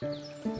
Música